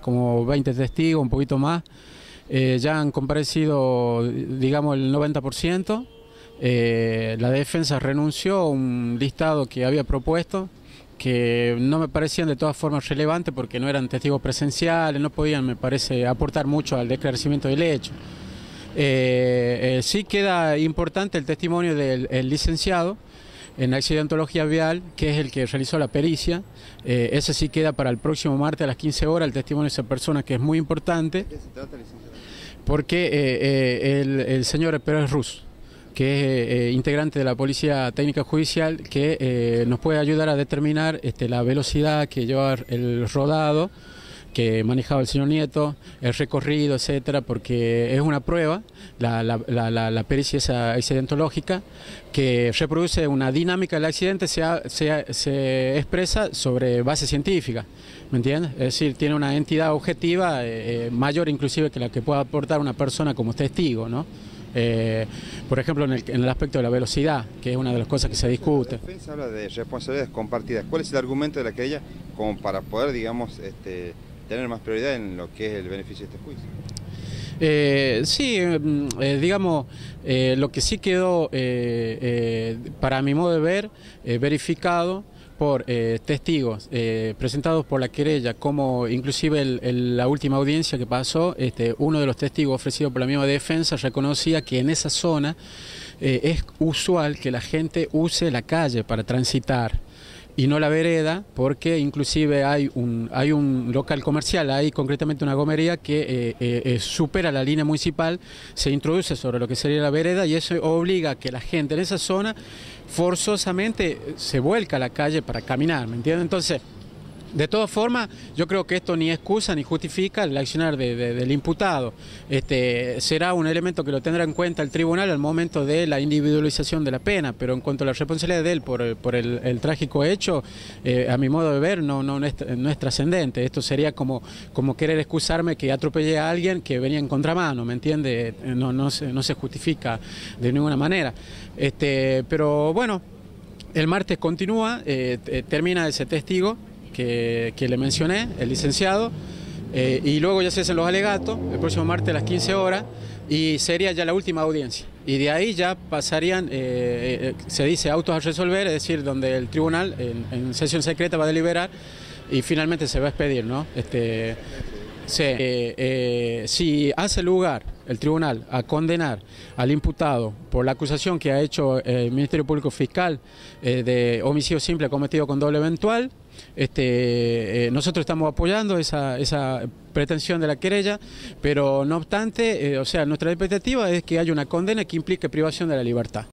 como 20 testigos, un poquito más. Eh, ya han comparecido, digamos, el 90%. Eh, la defensa renunció a un listado que había propuesto, que no me parecían de todas formas relevantes porque no eran testigos presenciales, no podían, me parece, aportar mucho al declaramiento del hecho. Eh, sí queda importante el testimonio del licenciado, en accidentología vial, que es el que realizó la pericia. Eh, ese sí queda para el próximo martes a las 15 horas, el testimonio de esa persona que es muy importante. ¿Qué se trata, porque eh, eh, el, señor Pérez Rus, que es integrante de la Policía Técnica Judicial, que nos puede ayudar a determinar este, la velocidad que lleva el rodado que manejaba el señor Nieto, el recorrido, etcétera, porque es una prueba, la, la, pericia accidentológica, que reproduce una dinámica del accidente, se, se, expresa sobre base científica, ¿me entiendes? Es decir, tiene una entidad objetiva eh, eh, mayor inclusive que la que pueda aportar una persona como testigo, ¿no? Eh, por ejemplo, en el, aspecto de la velocidad, que es una de las cosas que se discute. La habla de responsabilidades compartidas. ¿Cuál es el argumento de la querella como para poder, digamos, este, tener más prioridad en lo que es el beneficio de este juicio. Eh, sí, mm, eh, digamos, eh, lo que sí quedó, para mi modo de ver, verificado por testigos presentados por la querella, como inclusive en la última audiencia que pasó, este, uno de los testigos ofrecido por la misma defensa reconocía que en esa zona es usual que la gente use la calle para transitar y no la vereda, porque inclusive hay un, hay un local comercial, hay concretamente una gomería que eh, eh, eh, supera la línea municipal, se introduce sobre lo que sería la vereda y eso obliga a que la gente en esa zona forzosamente se vuelca a la calle para caminar, ¿me entiendes? Entonces, de todas formas, yo creo que esto ni excusa ni justifica el accionar del imputado. Este, será un elemento que lo tendrá en cuenta el tribunal al momento de la individualización de la pena, pero en cuanto a la responsabilidad de él por, el, trágico hecho, eh, a mi modo de ver, no, no, es, trascendente. Esto sería como, como querer excusarme que atropellé a alguien que venía en contramano, ¿me entiende? No, no, se, no se justifica de ninguna manera. Este, pero bueno, el martes continúa, eh, termina ese testigo que, le mencioné, el licenciado, eh, y luego ya se hacen los alegatos, el próximo martes a las 15 horas, y sería ya la última audiencia. Y de ahí ya pasarían, eh, eh, se dice autos a resolver, es decir, donde el tribunal en, sesión secreta va a deliberar y finalmente se va a expedir, ¿no? Este, si hace lugar el tribunal a condenar al imputado por la acusación que ha hecho el Ministerio Público Fiscal de homicidio simple cometido con doble eventual, este, eh, nosotros estamos apoyando esa, pretensión de la querella, pero no obstante, eh, o sea, nuestra expectativa es que haya una condena que implique privación de la libertad.